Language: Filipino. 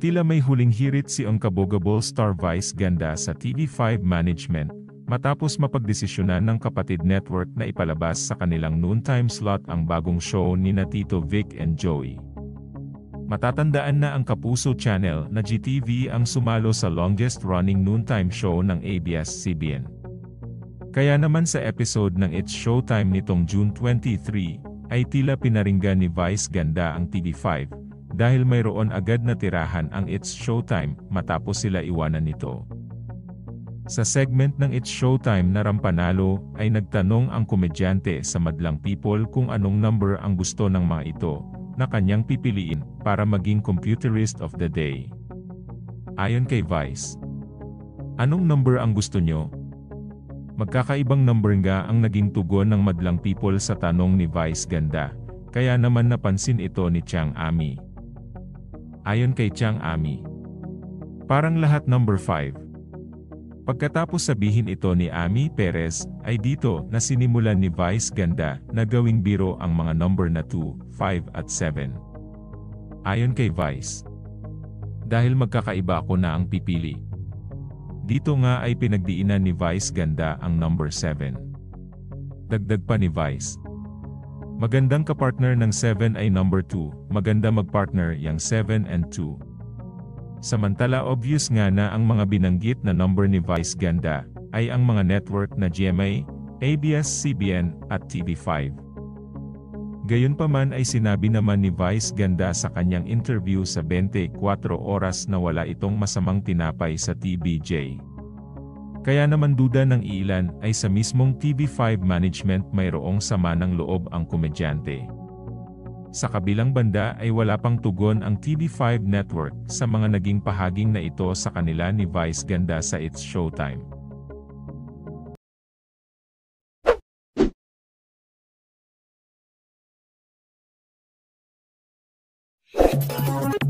Tila may huling hirit si Unkabogable Star Vice Ganda sa TV5 management, matapos mapagdesisyonan ng kapatid network na ipalabas sa kanilang noontime slot ang bagong show ni na Tito Vic and Joey. Matatandaan na ang Kapuso Channel na GTV ang sumalo sa longest-running noontime show ng ABS-CBN. Kaya naman sa episode ng It's Showtime nitong June 23, ay tila pinaringgan ni Vice Ganda ang TV5, dahil mayroon agad na tirahan ang It's Showtime matapos sila iwanan nito. Sa segment ng It's Showtime na Rampanalo ay nagtanong ang komedyante sa Madlang People kung anong number ang gusto ng mga ito, na kanyang pipiliin para maging computerist of the day. Ayon kay Vice, Anong number ang gusto nyo? Magkakaibang number nga ang naging tugon ng madlang people sa tanong ni Vice Ganda, kaya naman napansin ito ni Chang Ami. Ayon kay Chang Ami, parang lahat number 5. Pagkatapos sabihin ito ni Ami Perez, ay dito na sinimulan ni Vice Ganda na gawing biro ang mga number na 2, 5 at 7. Ayon kay Vice, dahil magkakaiba ako na ang pipili. Dito nga ay pinagdiinan ni Vice Ganda ang number 7. Dagdag pa ni Vice. Magandang kapartner ng 7 ay number 2, maganda magpartner yang 7 and 2. Samantala obvious nga na ang mga binanggit na number ni Vice Ganda, ay ang mga network na GMA, ABS-CBN, at TV5. Gayunpaman ay sinabi naman ni Vice Ganda sa kanyang interview sa 24 oras na wala itong masamang tinapay sa TBJ. Kaya naman duda ng ilan ay sa mismong TV5 management mayroong sama ng loob ang komedyante. Sa kabilang banda ay wala pang tugon ang TV5 network sa mga naging pahaging na ito sa kanila ni Vice Ganda sa It's Showtime. you